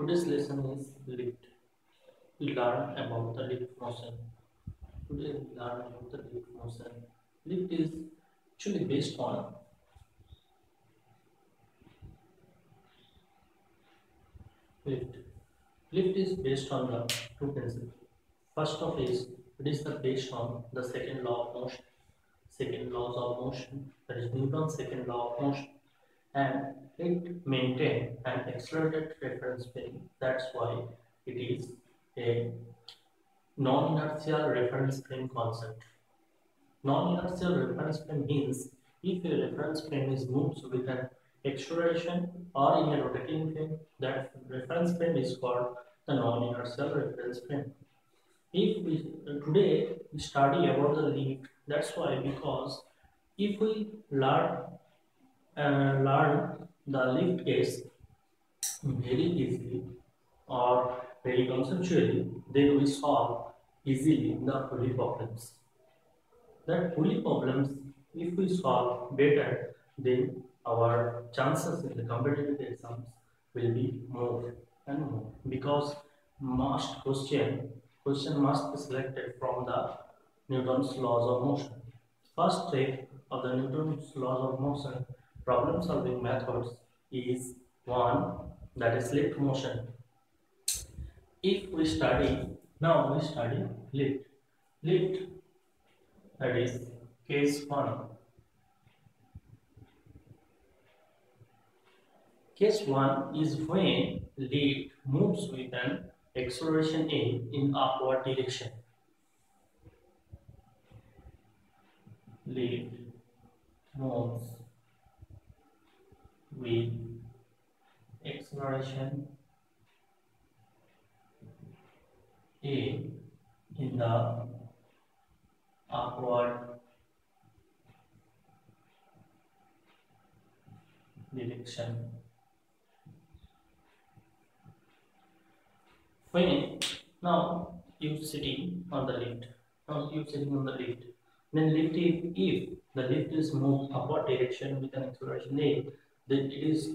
Today's lesson is lift. We learn about the lift motion. Today we learn about the lift motion. Lift is actually based on lift. Lift is based on the two principles. First of is it is the based on the second law of motion. Second laws of motion that is Newton's second law of motion and it maintain an accelerated reference frame. That's why it is a non-inertial reference frame concept. Non-inertial reference frame means if a reference frame is moved with an acceleration or in a rotating frame, that reference frame is called the non-inertial reference frame. If we today we study about the lift, that's why because if we learn learn the lift case very easily or very conceptually, then we solve easily the pulley problems. That pulley problems, if we solve better, then our chances in the competitive exams will be more and more because most question question must be selected from the Newton's laws of motion. First step of the Newton's laws of motion problem solving methods is one that is lift motion. If we study, now we study lift. Lift that is case 1. Case 1 is when lift moves with an acceleration a in upward direction. Lift moves with acceleration a in the upward direction. When now you sitting on the lift, now you sitting on the lift, then lift if, if the lift is moved upward direction with an acceleration a, then it is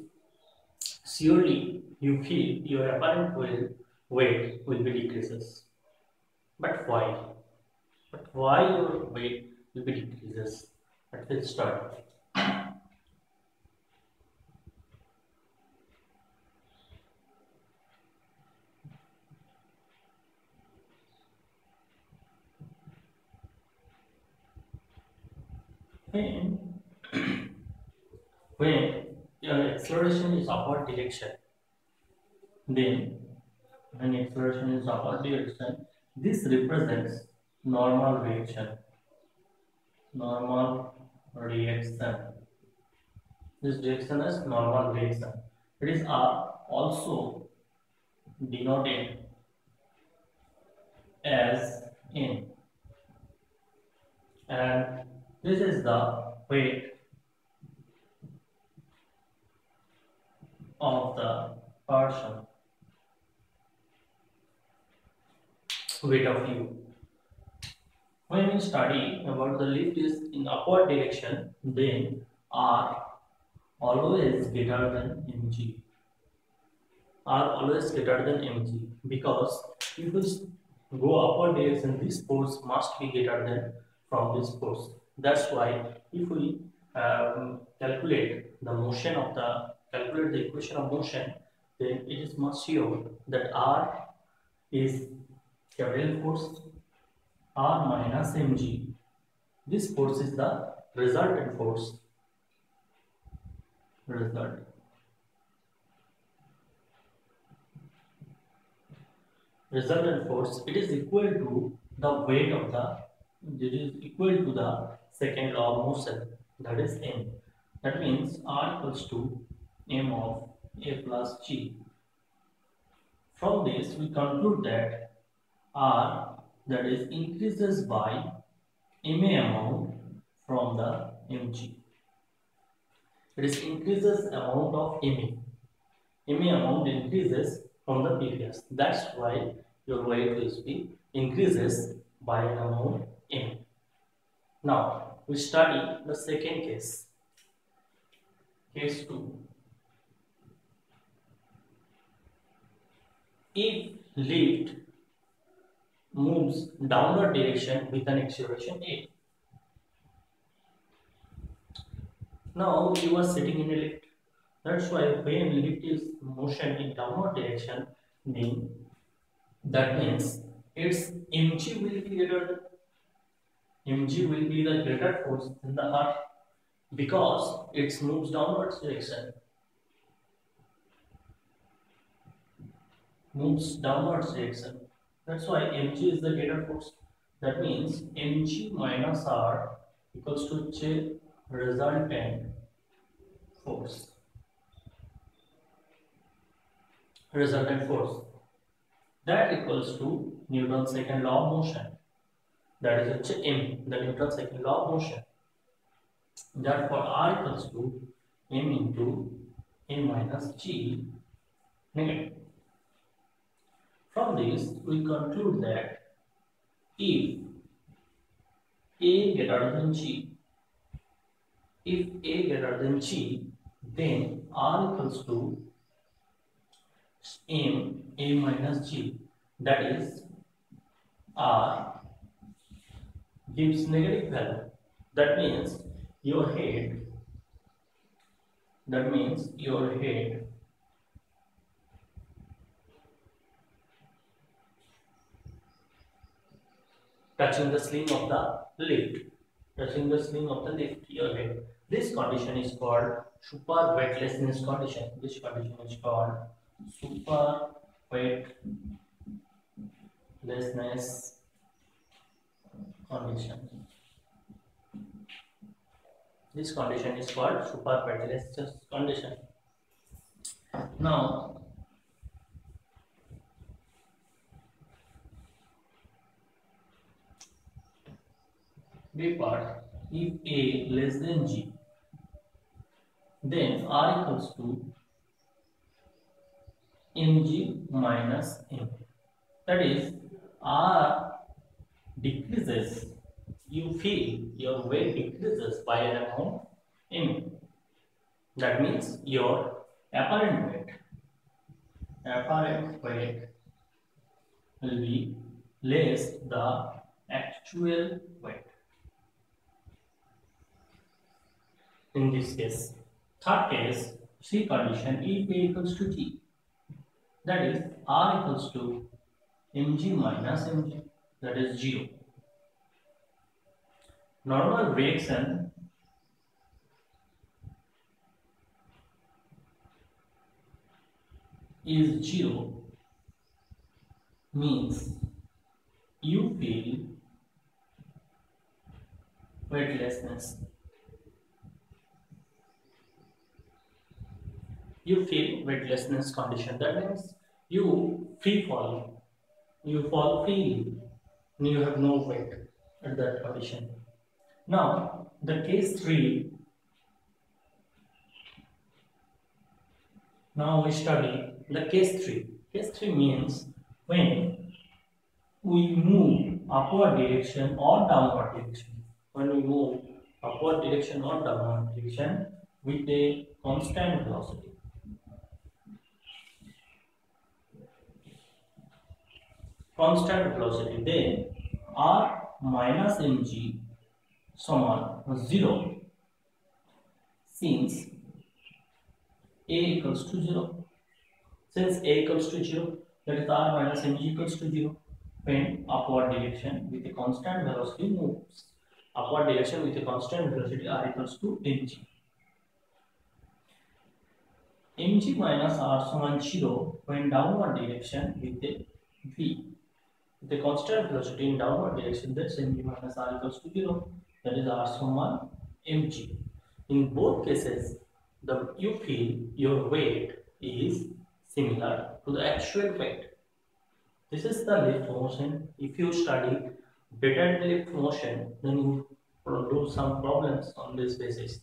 surely you feel your apparent weight will be decreases. But why? But why your weight will be decreases? Let's start. When, when your acceleration is upward direction, then when acceleration is upward direction, this represents normal reaction. Normal reaction. This reaction is normal reaction. It is uh, also denoted as in and this is the weight of the person. Weight of you when we study about the lift is in upward direction then r always greater than mg. R always greater than mg because if we go upward direction this force must be greater than from this force. That's why if we um, calculate the motion of the calculate the equation of motion then it is much sure that r is capital force r minus mg. This force is the resultant force. Result. Resultant force it is equal to the weight of the it is equal to the second law of motion that is m. That means r equals to m of a plus g. From this we conclude that r that is increases by ma amount from the mg it is increases amount of ma ma amount increases from the previous. That's why your weight be increases by an amount m. Now we study the second case. Case 2 if lift moves downward direction with an acceleration a. Now you are sitting in a lift. That's why when lift is motion in downward direction, then that means its mg will be greater. mg will be the greater force than the earth because it moves downwards direction. Moves downwards direction. That's why mg is the greater force. That means mg minus r equals to J resultant force. Resultant force. That equals to Newton's second law of motion. That is m, the Newton's second law of motion. Therefore, R equals to m into m minus g negative. From this, we conclude that if A greater than G, if A greater than G, then R equals to m A minus G. That is, R gives negative value. That means your head that means your head touching the sling of the lift touching the sling of the lift your head. This condition is called super weightlessness condition. This condition is called super weightlessness condition? This condition is called super weightlessness condition. Now, B part, if A less than G, then R equals to mg minus m. That is, R decreases you feel your weight decreases by an amount m. That means your apparent weight, apparent weight will be less the actual weight. In this case, third case, C condition if A equals to G, that is R equals to mg minus mg, that is 0 normal reaction is zero means you feel weightlessness you feel weightlessness condition that means you free fall you fall freely and you have no weight at that condition now, the case 3. Now we study the case 3. Case 3 means when we move upward direction or downward direction. When we move upward direction or downward direction with a constant velocity. Constant velocity then r minus mg sum 0 since a equals to 0 since a equals to 0 that is r minus mg equals to 0 when upward direction with a constant velocity moves upward direction with a constant velocity r equals to mg mg minus r sum 0 when downward direction with a v a constant velocity in downward direction that's mg minus r equals to 0 that is R sum mg. In both cases, the you feel your weight is similar to the actual weight. This is the lift motion. If you study better lift motion, then you do some problems on this basis.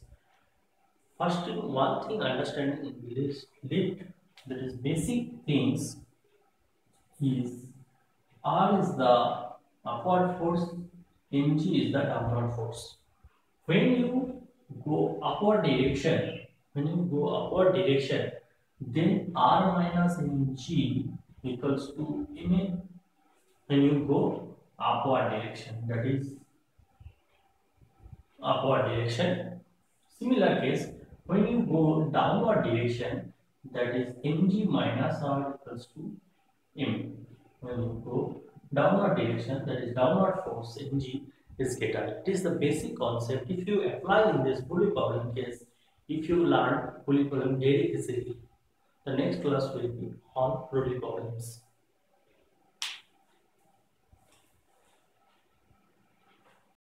First, one thing understanding in lift, that is basic things is R is the upward force mg is the downward force. When you go upward direction, when you go upward direction, then r minus mg equals to ma when you go upward direction that is upward direction similar case when you go downward direction that is mg minus r equals to go downward direction that is downward force mg is greater it is the basic concept. If you apply in this pulley problem case if you learn pulley problem very easily the next class will be on Rotary problems